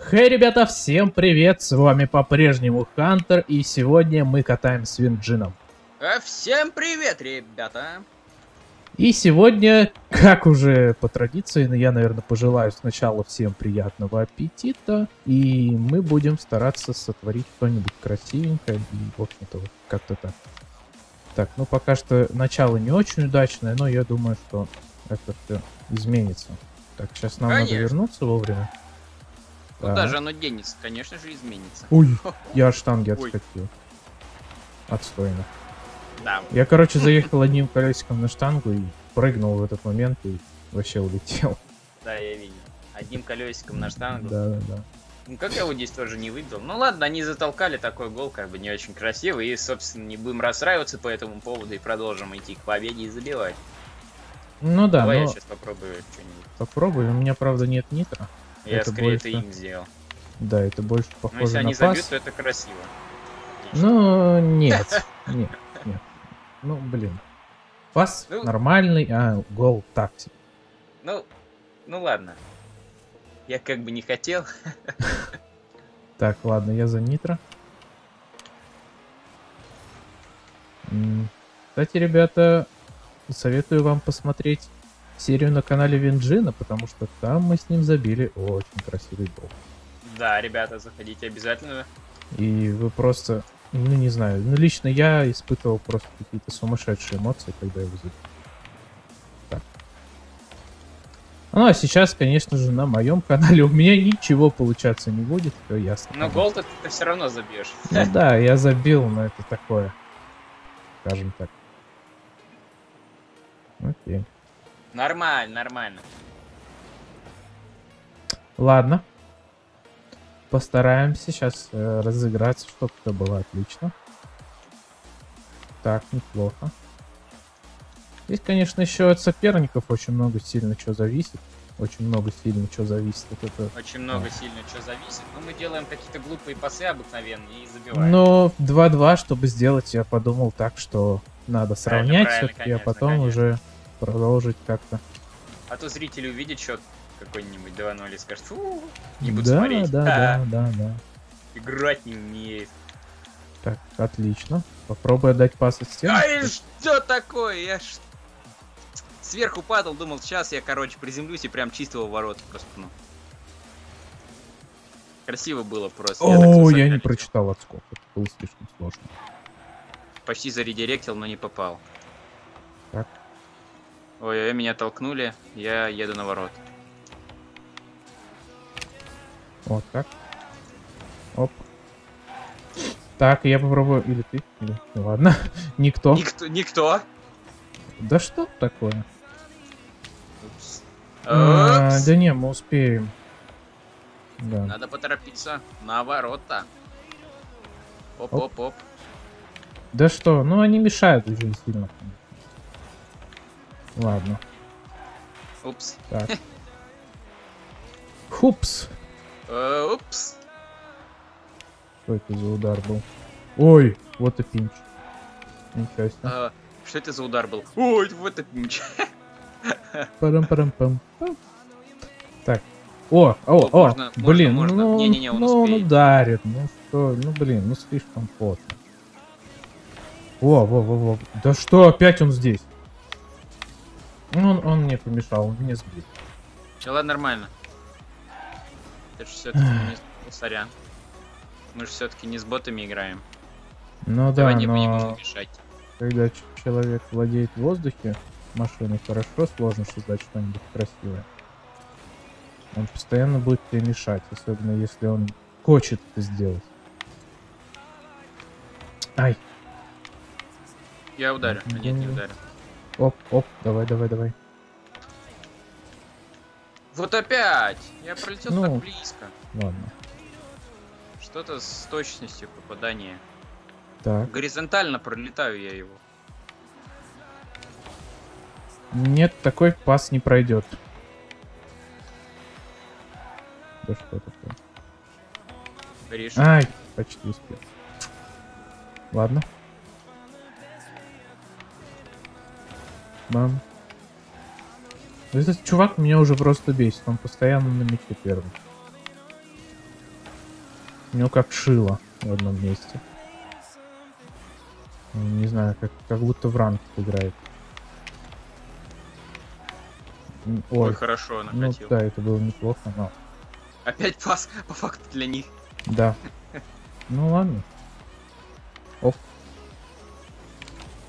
Хей, ребята, всем привет! С вами по-прежнему Хантер, и сегодня мы катаем с Винджином. А всем привет, ребята! И сегодня, как уже по традиции, ну, я, наверное, пожелаю сначала всем приятного аппетита, и мы будем стараться сотворить что-нибудь красивенькое, и, в общем-то, вот как-то так. Так, ну пока что начало не очень удачное, но я думаю, что это все изменится. Так, сейчас нам Конечно. надо вернуться вовремя. Куда Так. же оно денется? Конечно же изменится. Ой, я штанги отскочил. Отстойно. Да. Я, короче, заехал одним колесиком на штангу и прыгнул в этот момент и вообще улетел. Да, я видел. Одним колесиком на штангу. Да, да, да. Ну как я его здесь тоже не выбил? Ну ладно, они затолкали такой гол, как бы не очень красивый. И, собственно, не будем расстраиваться по этому поводу и продолжим идти к победе и забивать. Ну да, Давай но я сейчас попробую что-нибудь. попробуй. У меня, правда, нет нитра. Я Это скорее больше- это им сделал. Да, это больше Но похоже если на они пас. забьют, то это красиво. Отлично. Ну, нет, нет, нет. Ну, блин. Пас Ну. нормальный, а гол так себе. Ну, ну ладно. Я как бы не хотел. Так, ладно, я за нитро. Кстати, ребята, советую вам посмотреть серию на канале Винджина, потому что там мы с ним забили очень красивый гол. Да, ребята, заходите обязательно. И вы просто, ну не знаю, ну лично я испытывал просто какие-то сумасшедшие эмоции, когда его забил. Так. Ну а сейчас, конечно же, на моем канале у меня ничего получаться не будет, все ясно. Но гол-то ты все равно забьешь. Ну да, я забил, но это такое, скажем так. Окей. Нормально, нормально. Ладно. Постараемся сейчас э, разыграться, чтобы это было отлично. Так, неплохо. Здесь, конечно, еще от соперников очень много сильно что зависит. Очень много сильно что зависит от этого. Очень много сильно что зависит. Но мы делаем какие-то глупые пасы обыкновенные и забиваем. Но 2-2, чтобы сделать, я подумал так, что надо сравнять все-таки, а потом конечно. уже продолжить как-то. А то зрители увидят счет какой-нибудь 2-0 и скажут, фу, не буду да, смотреть. да, Ха, да, да, да. Играть не умеет. Так, отлично. Попробуй отдать пас от стены. Ай, что такое? Я ж сверху падал, думал, сейчас я, короче, приземлюсь и прям чистого ворота просто, ну. Красиво было просто. О, высоко я не летел. прочитал отскок. Это было слишком сложно. Почти заредиректил, но не попал. Так. Ой, ой, меня толкнули, я еду на ворот. Вот так. Оп. Так, я попробую. Или ты, или... Ну ладно. Никто. Никто, никто. Да что такое? Упс. А, Упс. да не, мы успеем. Да. Надо поторопиться на ворота. Оп-оп-оп. Да что, ну они мешают очень сильно. Ладно. Упс. Так. Хупс. Э, Упс. Что это за удар был? Ой, вот и пинч. Ничего себе. А, Что это за удар был? Ой, вот это пинч. парам парам пам Так. О, о, О, о, можно, можно, блин, можно. ну, Не-не-не, он ну, он успеет. ударит, ну что, ну блин, ну слишком поздно. О, во, во, во. Да что, опять он здесь? Ну, Он, он мне помешал, он мне сбил. Ладно, нормально. Это же все-таки не... Сорян. Мы же все-таки не с ботами играем. Ну Давай да, не будем но им мешать. когда человек владеет в воздухе, машиной хорошо, сложно создать что-нибудь красивое. Он постоянно будет тебе мешать, особенно если он хочет это сделать. Ай, Я ударю. А нет, не Мгм. ударю. Оп, оп, давай, давай, давай. Вот опять! Я пролетел Ну. так близко. Ладно. Что-то с точностью попадания. Так. Горизонтально пролетаю я его. Нет, такой пас не пройдет. Да что такое? Ай, почти успел. Ладно. Мам. Этот чувак меня уже просто бесит. Он постоянно на мяче первый. У него как шило в одном месте. Не знаю, как, как будто в ранг играет. Ой, Ой, хорошо ну накатил. да, это было неплохо, но... Опять пас, по факту, для них. Да. Ну ладно. Оп.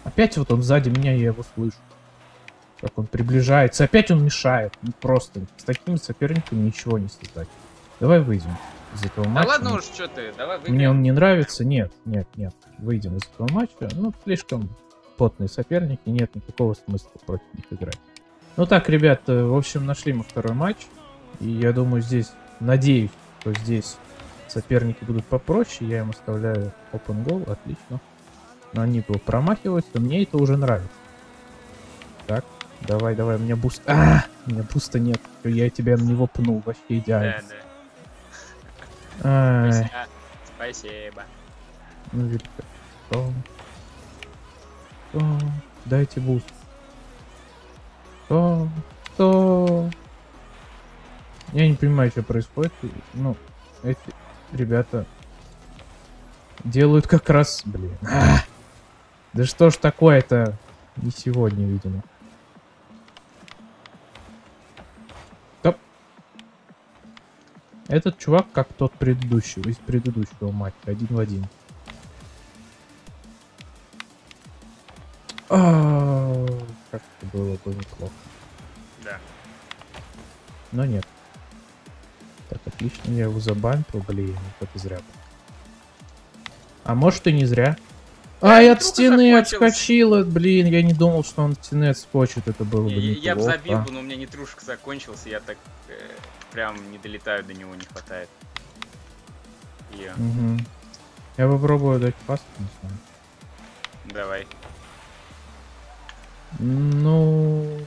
Опять вот он сзади меня, я его слышу. Как он приближается. Опять он мешает. Ну просто. С такими соперниками ничего не создать. Давай выйдем из этого Да матча. ладно уж, что ты, давай Мне выиграем. он не нравится. Нет, нет, нет. Выйдем из этого матча. Ну, слишком потные соперники. Нет никакого смысла против них играть. Ну так, ребят, э, в общем, нашли мы второй матч. И я думаю, здесь, надеюсь, что здесь соперники будут попроще. Я им оставляю open goal. Отлично. Но они его промахиваются. Мне это уже нравится. Так, давай, давай, у меня буст... А, у меня буста нет. Я тебя на него пнул. Вообще Да, идеально. да. Ай. Спасибо. Ну. Том. Дайте буст. Том. Том. Я не понимаю, что происходит. Ну, эти ребята делают как раз... Блин. А! Да что ж такое-то? Не сегодня, видимо. Этот чувак как тот предыдущий, из предыдущего матча, один в один. А, Как это было бы неплохо. Да. Но нет. Так, отлично, я его забампил, блин, это зря. А может и не зря. Ай, я от стены отскочила, блин, я не думал, что он от стены отскочит, это было бы Я, я бы забил бы, но у меня нетрушек закончился, я так э, прям не долетаю до него, не хватает. Я попробую дать пас, давай. Ну,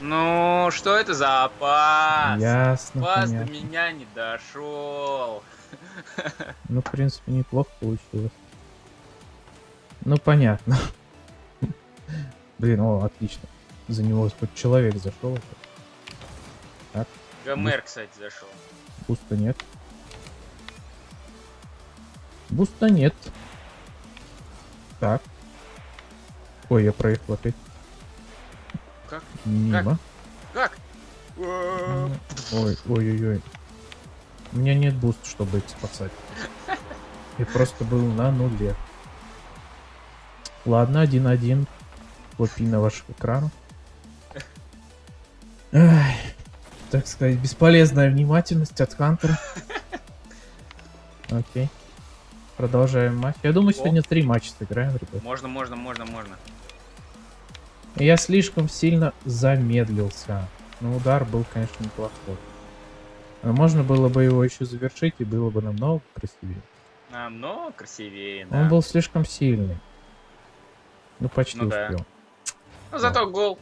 Ну, что это за пас? ясно, Пас до меня не дошел. Ну, в принципе, неплохо получилось. Ну, понятно. Блин, о, отлично. За него хоть человек зашел. Гомер, кстати, зашел. Буста нет. Буста нет. Так. Ой, я проехал опять. Как? Мимо. Как? Ой, ой-ой-ой. У меня нет буст, чтобы их спасать. Я просто был на нуле. Ладно, один-один. Копий на ваших экранах. Ай, так сказать, бесполезная внимательность от Хантера. Окей. Продолжаем матч. Я думаю, сегодня три матча сыграем, ребят. Можно, можно, можно, можно. Я слишком сильно замедлился. Но удар был, конечно, неплохой. А можно было бы его еще завершить, и было бы намного красивее. Намного красивее, да. Он был слишком сильный. Ну, почти Ну да. успел. Ну, зато гол.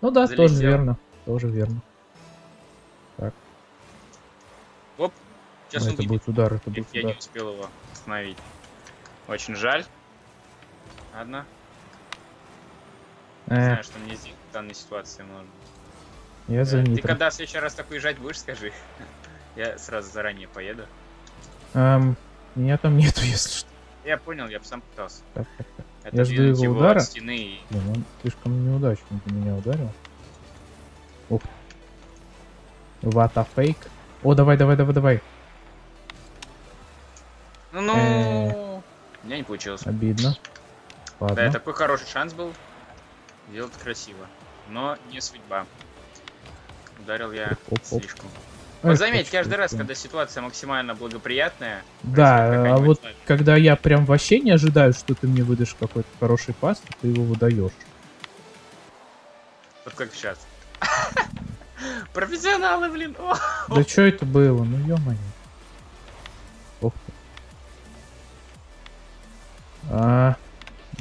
Ну да, тоже Залетел. верно. Тоже верно. Сейчас Ну, это будет удар, это будет Я не удар. успел его остановить. Очень жаль. Ладно. Не Э, знаю, что мне здесь в данной ситуации можно. я за Э, Ты когда в следующий раз так уезжать будешь, скажи. Я сразу заранее поеду. Эм, меня там нету, если что. Я понял, я бы сам пытался. Так, так, так. Я жду его удара. от стены и... Блин, он слишком неудачно для меня ударил. Ух. Вата фейк. О, давай, давай, давай, давай. Ну, ну... Э. У меня не получилось. Обидно. Да, Ладно. такой хороший шанс был. Сделать красиво. Но не судьба. Ударил я Оп, оп, оп. слишком. Эх, Вот заметь, каждый раз, когда ситуация максимально благоприятная, Да, а вот лажа. когда я прям вообще не ожидаю, что ты мне выдашь какой-то хороший пас, ты его выдаешь. Вот как сейчас. Профессионалы, блин. Да что это было? Ну ё-моё. Ух ты. А,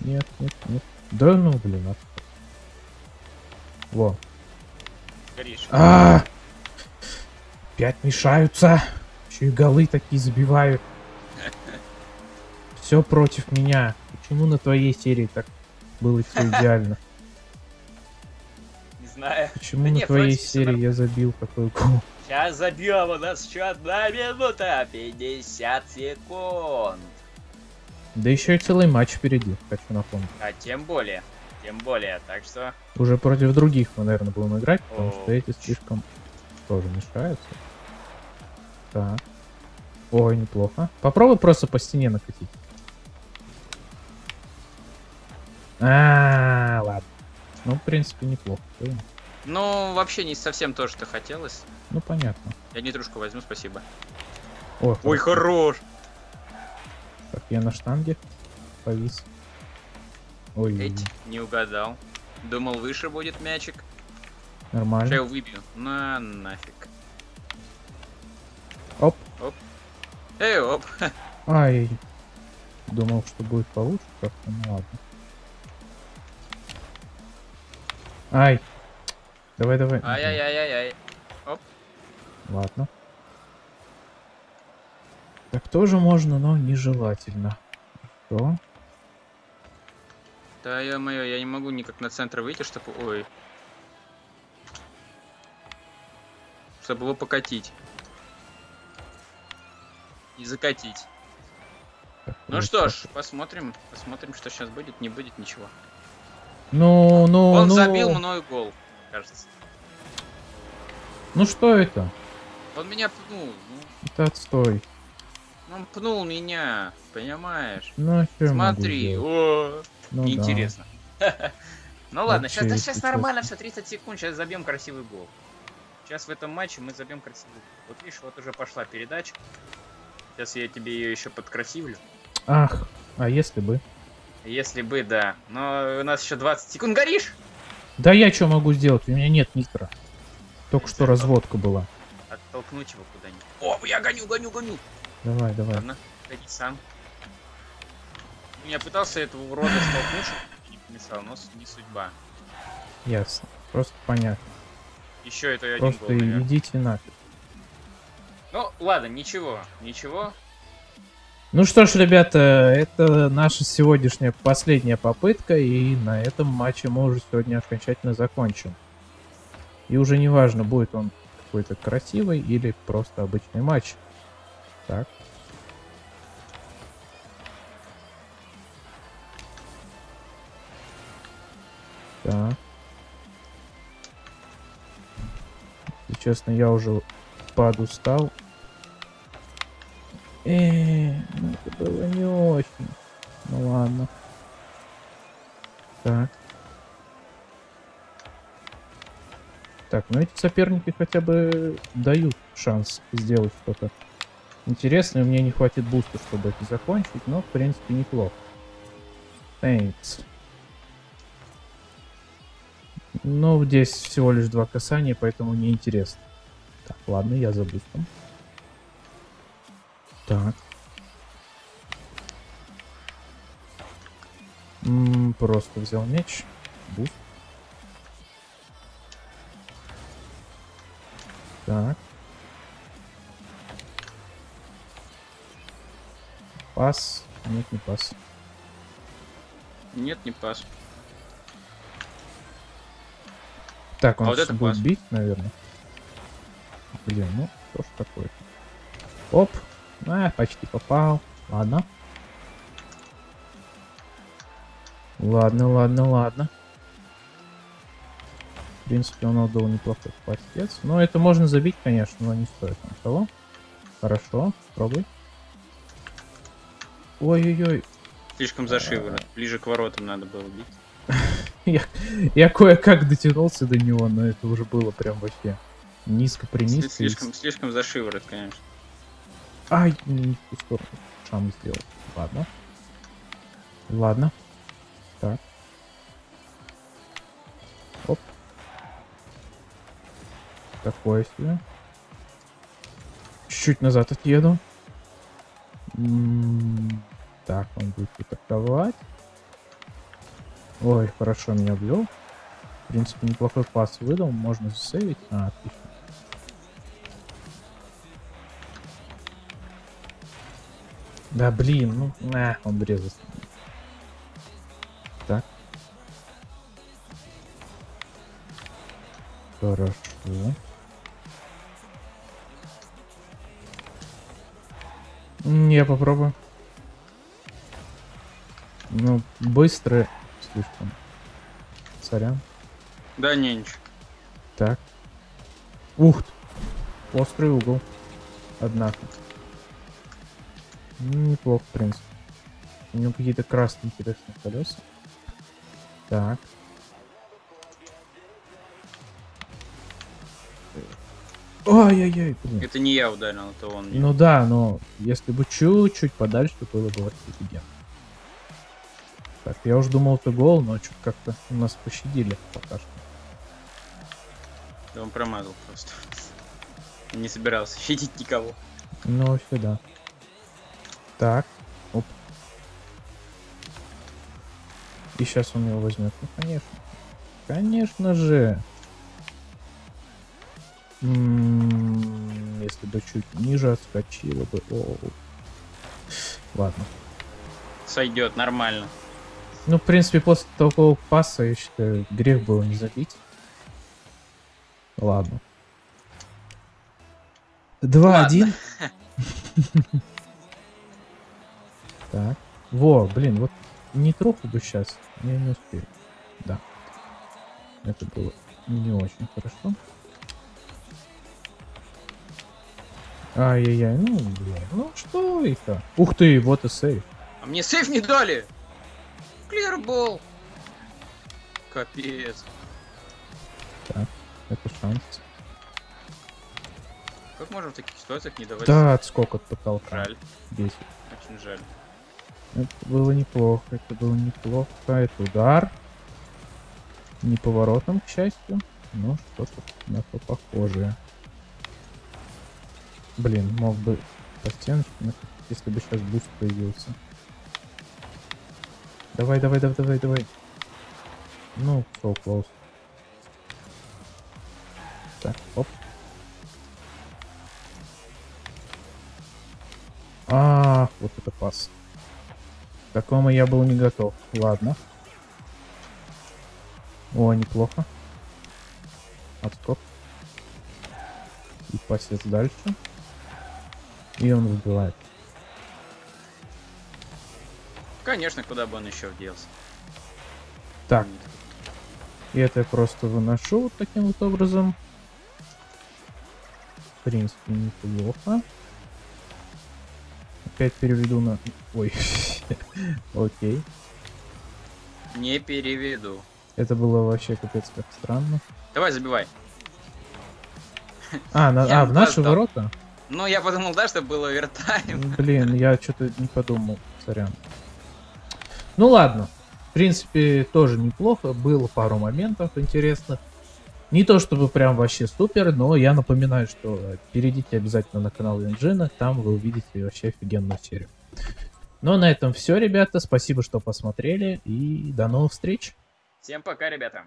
нет, нет, нет. Да ну, блин. а. Во. Горишь. А! Опять мешаются. Еще и голы такие забивают. Все против меня. Почему на твоей серии так было все идеально? Не знаю. Почему Да на нет, твоей серии я забил такой гол? Сейчас забьем, у нас еще одна минута, 50 секунд. Да еще и целый матч впереди, хочу напомнить. А тем более, тем более, так что... Уже против других мы, наверное, будем играть, потому О. что эти слишком тоже мешаются. Так. Ой, неплохо. Попробуй просто по стене накатить. А, ладно. Ну, в принципе, неплохо. Ну, вообще не совсем то, что хотелось. Ну, понятно. Я нейтрушку возьму, спасибо. Ой, Ой, хорош! Так, я на штанге повис. Ой, Эть, не угадал. Думал, выше будет мячик. Сейчас я нормально. выбью. На нафиг. Эй, оп. Ай. Думал, что будет получше как-то, ну ладно. Ай. Давай, давай. Ай-яй-яй-яй-яй. Ладно. Так тоже можно, но нежелательно. Что? Да ё-моё, я не могу никак на центр выйти, чтобы... Ой. Чтобы его покатить. И закатить. Ну что ж, посмотрим. Посмотрим, что сейчас будет. Не будет ничего. Ну, ну, Он ну. забил мною гол, кажется. Ну что это? Он меня пнул. Ну, Это отстой. он пнул меня, понимаешь? Ну, могу Смотри, о, Ну, да. неинтересно. Ну ладно, сейчас, Вообще, сейчас нормально, все, 30 секунд, сейчас забьем красивый гол. Сейчас в этом матче мы забьем красивый гол. Вот видишь, вот уже пошла передача. Сейчас я тебе ее еще подкрасивлю. Ах, а если бы? Если бы, да. Но у нас еще 20 секунд. Горишь? Да я что могу сделать? У меня нет нитро. Только что разводка была. Оттолкнуть его куда-нибудь. О, я гоню, гоню, гоню. Давай, давай. Ладно, ходи сам. Я пытался этого урода столкнуть, не помешал, но не судьба. Ясно. Просто понятно. Еще это один Просто гол, наверное. идите нафиг. Ну, ладно, ничего, ничего. Ну что ж, ребята, это наша сегодняшняя последняя попытка, и на этом матче мы уже сегодня окончательно закончим. И уже не важно, будет он какой-то красивый или просто обычный матч. Так. Так. Если честно, я уже подустал. Э, ну это было не очень. Ну ладно. Так. Так, ну эти соперники хотя бы дают шанс сделать что-то интересное. Мне не хватит буста, чтобы это закончить, но в принципе неплохо. Thanks. Ну, здесь всего лишь два касания, поэтому неинтересно. Так, ладно, я за бустом. Так. М, просто взял меч. Буст. Так. Пас. Нет, не пас. Нет, не пас. Так, он А вот это будет пас. бить, наверное. Блин, ну, что ж такое Оп. А, почти попал. Ладно. Ладно, ладно, ладно. В принципе, он отдал неплохой пластец. Но это можно забить, конечно, но не стоит того. Хорошо, пробуй. Ой-ой-ой. Слишком за шиворот. Ближе к воротам надо было бить. Я, я кое-как дотянулся до него, но это уже было прям вообще низко Сли- принизко. и Слишком, слишком за шиворот, конечно. Ай, не в ту сторону. Шам сделал. Ладно. Ладно. Так. Оп. Такое себе. Чуть-чуть назад отъеду. М, Так, он будет атаковать. Ой, хорошо меня ввел. В принципе, неплохой пас выдал. Можно засейвить. А, отлично. Да блин, ну, на, он врезался. Так. Хорошо. Не, попробую. Ну, быстро слишком. Сорян. Да не, ничего. Так. Ух ты. Острый угол. Однако. Ну, Неплохо, в принципе. У него какие-то красные интересные колеса. Так. Блин. Это не я ударил, это он. меня. Ну да, но если бы чуть-чуть подальше, было бы офигенно. Так, я уже думал, это гол, но что-то как-то у нас пощадили пока что. Да он промазал просто. Не собирался щадить никого. Ну, вообще да. Так. Оп. И сейчас он его возьмет. Ну, конечно. Конечно же. М, Если бы чуть ниже отскочило бы. О. Ладно. Сойдет, нормально. Ну, в принципе, после такого паса, я считаю, грех было не забить. Ладно. 2-1. Так. Во, блин, вот не троху бы сейчас. Я не успею. Да. Это было не очень хорошо. Ай-яй-яй, ну, блин, ну что это? Ух ты, вот и сейф. А мне сейф не дали! Клирбол! Капец. Это шанс. Как можно в таких ситуациях не давать? Да, отскок от потолка. Жаль, Бесит. очень жаль. Это было неплохо, это было неплохо. Это удар. Не поворотом, к счастью, но что-то на то похожее. Блин, мог бы по стеночке, но если бы сейчас буст появился. Давай, давай, давай, давай, давай. Ну, so close. Так, оп. Ах, вот это пас. К такому я был не готов. Ладно. О, неплохо. Отскок. И пасец дальше. И он выбивает. Конечно, куда бы он еще делся. Так, и это я просто выношу вот таким вот образом. В принципе, неплохо. Опять переведу на... Ой. Окей. Не переведу. Это было вообще капец как странно. Давай, забивай. А, на- Я а в наши опоздал. ворота? Ну, я подумал, да, что было овертайм. Блин, я что-то не подумал, сорян. Ну ладно. В принципе, тоже неплохо. Было пару моментов интересных. Не то чтобы прям вообще супер, но я напоминаю, что перейдите обязательно на канал Инжина, там вы увидите вообще офигенную серию. Ну, а на этом все, ребята. Спасибо, что посмотрели, и до новых встреч. Всем пока, ребята.